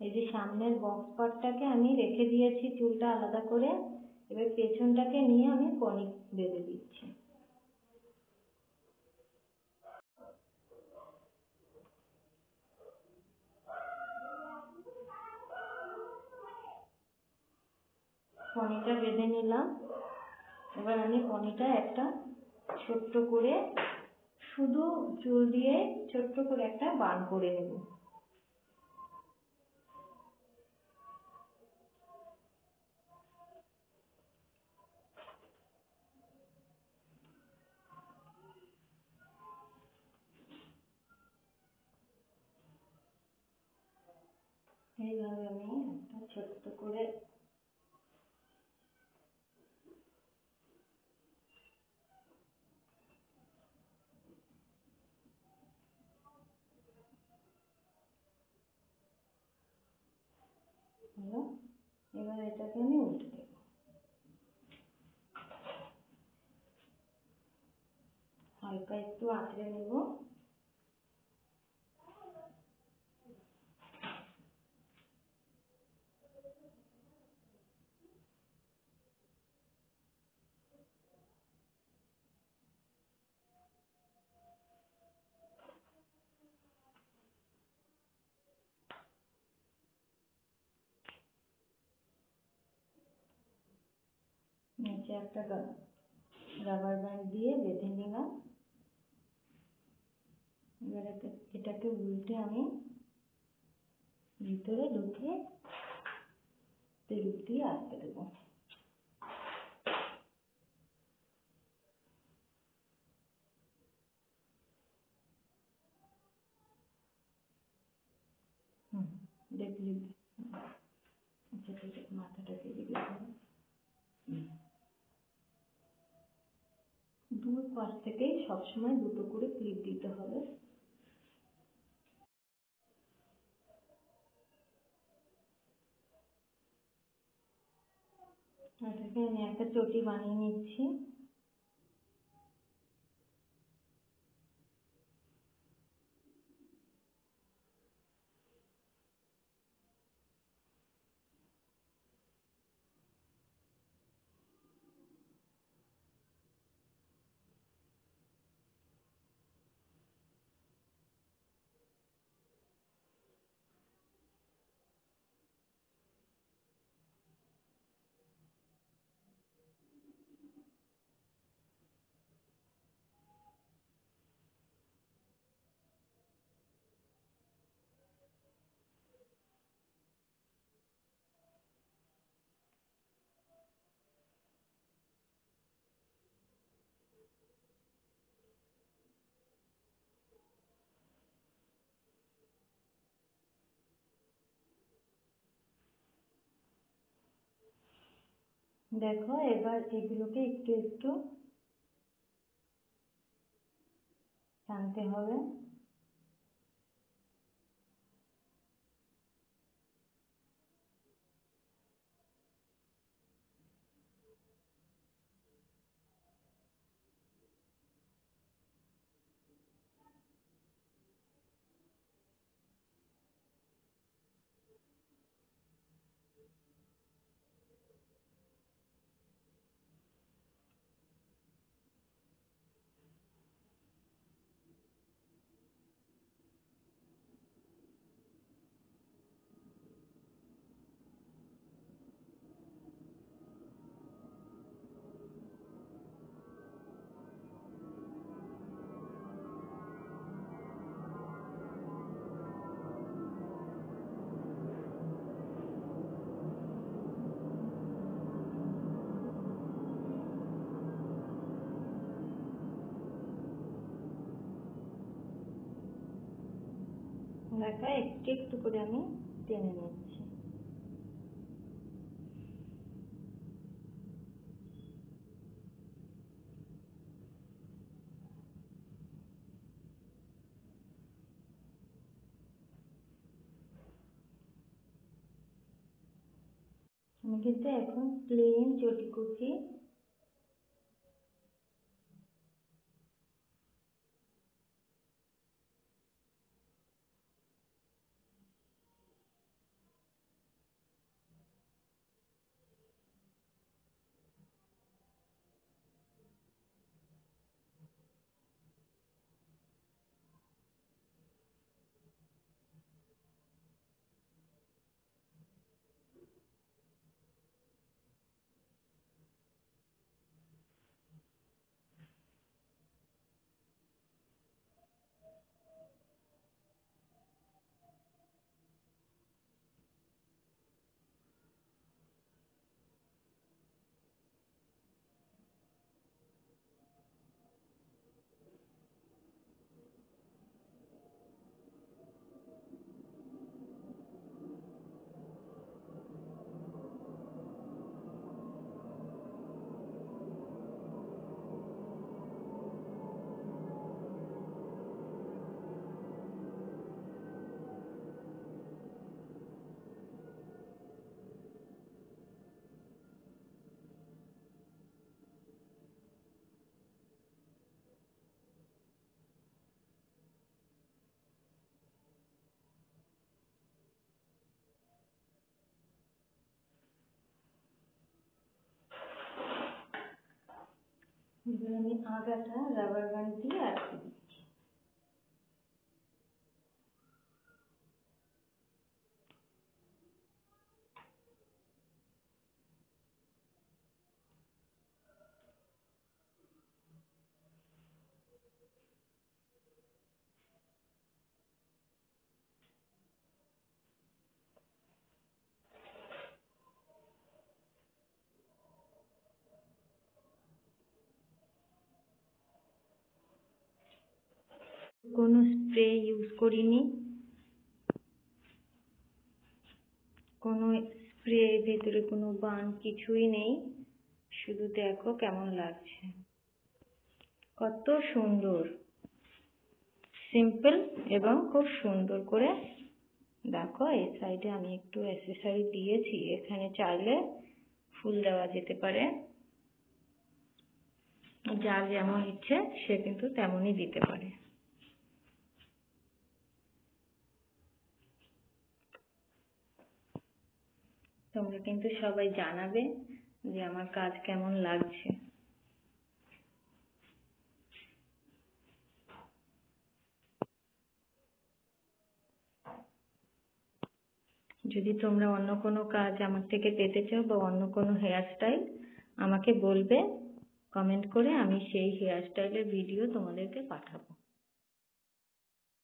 এই যে সামনের box বক্স পার্টটাকে আমি রেখে দিয়েছি চুলটা আলাদা করে, এবার পেছনটাকে নিয়ে আমি পনি বেঁধে দিচ্ছি। পনিটা বেঁধে নিলাম। এবার আমি পনিটা একটা ছোট্ট করে, শুধু চুল দিয়ে ছোট্ট করে একটা বান করে নেব। এইভাবে আমি একটা ছোট্ট করে হলো এবার এটাকে আমি উল্টে দেব হালকা একটু আঁচড়ে নেব নিচে একটা রাবার ব্যান্ড দিয়ে বেঁধে নিলাম। এবার এটাকে উল্টে আমি ভিতরে ঢুকে তেল দিয়ে আটকে দেবো। হুম, দেখলি? আচ্ছা ঠিক আছে, মাথাটাকে এদিকে দুই পাশ থেকেই সবসময় দুটো করে ক্লিপ দিতে হবে। আমি একটা চটি বানিয়ে নিচ্ছি। দেখো এবার এগুলোকে একটু একটু টানতে হবে। দেখো একটু একটু করে আমি টেনে নিচ্ছি। আমি কিন্তু এখন প্লেন চটি কুচি এবার আমি আগাটা রাবার ব্যান্ড দিয়ে আটকে দিচ্ছি কোনো স্প্রে ইউজ করিনি। কোনো স্প্রে ভেতরে কোনো বান কিছুই নেই। শুধু দেখো কেমন লাগছে। কত সুন্দর। সিম্পল এবং খুব সুন্দর করে দেখো, এই সাইডে আমি একটু অ্যাসেসারি দিয়েছি। এখানে চাইলে ফুল দেওয়া যেতে পারে। যার যেমন ইচ্ছে সে কিন্তু তেমনই দিতে পারে। তোমরা কিন্তু সবাই জানাবে যে আমার কাজ কেমন লাগছে। যদি তোমরা অন্য কোনো কাজ আমার থেকে পেতে চাও বা অন্য কোনো হেয়ার স্টাইল আমাকে বলবে কমেন্ট করে আমি সেই হেয়ার স্টাইলের ভিডিও তোমাদেরকে পাঠাবো।